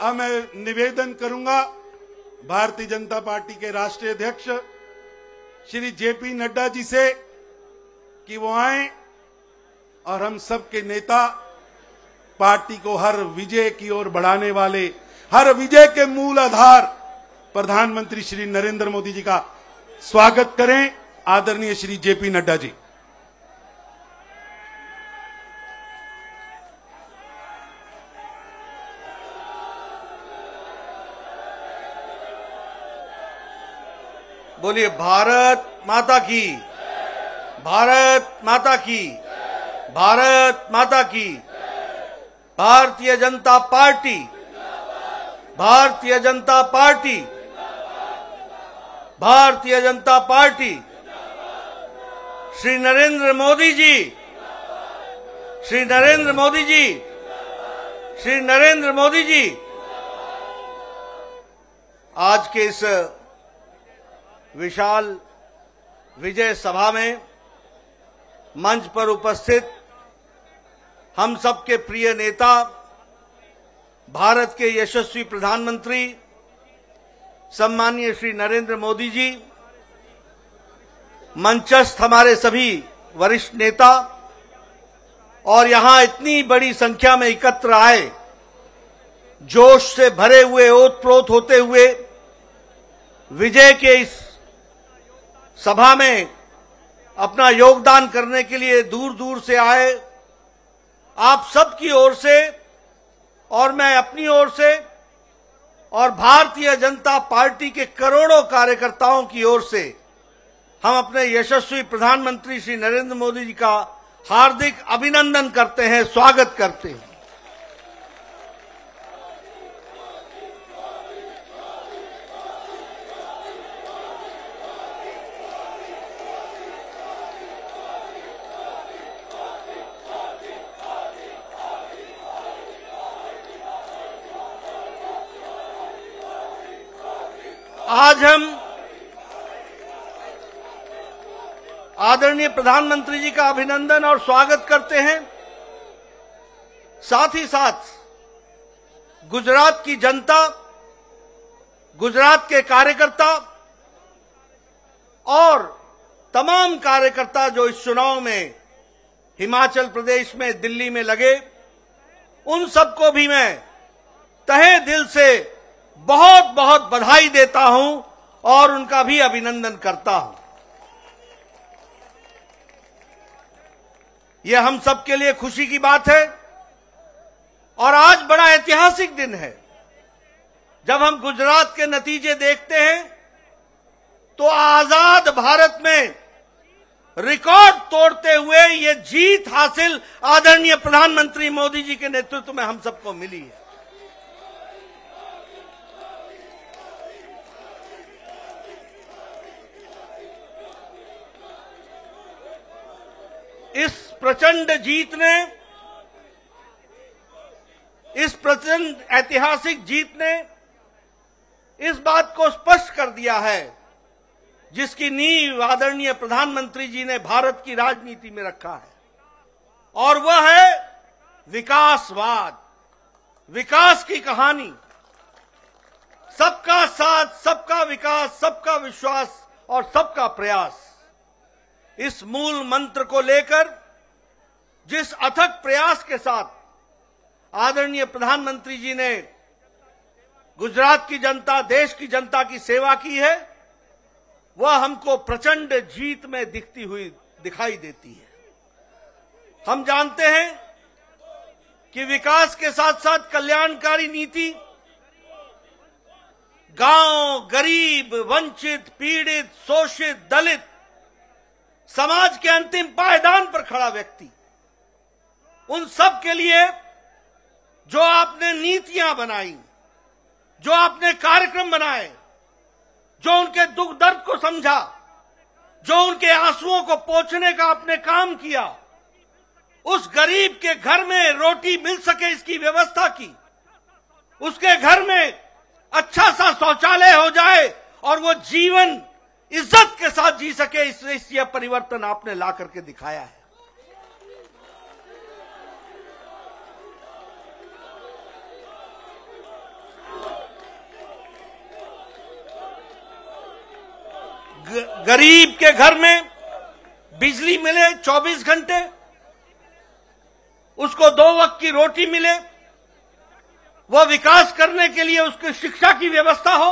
अब मैं निवेदन करूँगा भारतीय जनता पार्टी के राष्ट्रीय अध्यक्ष श्री जेपी नड्डा जी से कि वो आए और हम सबके नेता पार्टी को हर विजय की ओर बढ़ाने वाले, हर विजय के मूल आधार प्रधानमंत्री श्री नरेंद्र मोदी जी का स्वागत करें आदरणीय श्री जेपी नड्डा जी। बोलिए, भारत माता की। भारत माता की। भारत माता की। भारतीय Janata party. Bharatiya Janata party. Bharatiya Janata party. Shri Narendra Modi ji. Shri Narendra Modi ji. Shri Narendra Modi ji. आज के इस विशाल विजय सभा में मंच पर उपस्थित हम सबके प्रिय नेता, भारत के यशस्वी प्रधानमंत्री सम्मानीय श्री नरेंद्र मोदी जी, मंचस्थ हमारे सभी वरिष्ठ नेता, और यहाँ इतनी बड़ी संख्या में एकत्र आए, जोश से भरे हुए, ओतप्रोत होते हुए, विजय के इस सभा में अपना योगदान करने के लिए दूर दूर से आए। आप सबकी ओर से और मैं अपनी ओर से और भारतीय जनता पार्टी के करोड़ों कार्यकर्ताओं की ओर से हम अपने यशस्वी प्रधानमंत्री श्री नरेंद्र मोदी जी का हार्दिक अभिनंदन करते हैं, स्वागत करते हैं। आज हम आदरणीय प्रधानमंत्री जी का अभिनंदन और स्वागत करते हैं। साथ ही साथ गुजरात की जनता, गुजरात के कार्यकर्ता और तमाम कार्यकर्ता जो इस चुनाव में हिमाचल प्रदेश में, दिल्ली में लगे, उन सबको भी मैं तहे दिल से बहुत बहुत बधाई देता हूँ और उनका भी अभिनंदन करता हूँ। यह हम सबके लिए खुशी की बात है और आज बड़ा ऐतिहासिक दिन है। जब हम गुजरात के नतीजे देखते हैं तो आज़ाद भारत में रिकॉर्ड तोड़ते हुए ये जीत हासिल आदरणीय प्रधानमंत्री मोदी जी के नेतृत्व में हम सबको मिली है। इस प्रचंड जीत ने, इस प्रचंड ऐतिहासिक जीत ने इस बात को स्पष्ट कर दिया है, जिसकी नींव आदरणीय प्रधानमंत्री जी ने भारत की राजनीति में रखा है। और वह है विकासवाद, विकास की कहानी। सबका साथ, सबका विकास, सबका विश्वास और सबका प्रयास। इस मूल मंत्र को लेकर जिस अथक प्रयास के साथ आदरणीय प्रधानमंत्री जी ने गुजरात की जनता, देश की जनता की सेवा की है, वह हमको प्रचंड जीत में दिखती हुई दिखाई देती है। हम जानते हैं कि विकास के साथ साथ कल्याणकारी नीति, गाँव गरीब, वंचित, पीड़ित, शोषित, दलित समाज के अंतिम पायदान पर खड़ा व्यक्ति। उन सब के लिए जो आपने नीतियाँ बनाई, जो आपने कार्यक्रम बनाए, जो उनके दुख दर्द को समझा, जो उनके आंसुओं को पोछने का आपने काम किया, उस गरीब के घर में रोटी मिल सके इसकी व्यवस्था की, उसके घर में अच्छा सा शौचालय हो जाए और वो जीवन इज़्ज़त के साथ जी सके, इसलिए इस यह परिवर्तन आपने ला करके दिखाया है। गरीब के घर में बिजली मिले 24 घंटे, उसको दो वक्त की रोटी मिले, वह विकास करने के लिए उसकी शिक्षा की व्यवस्था हो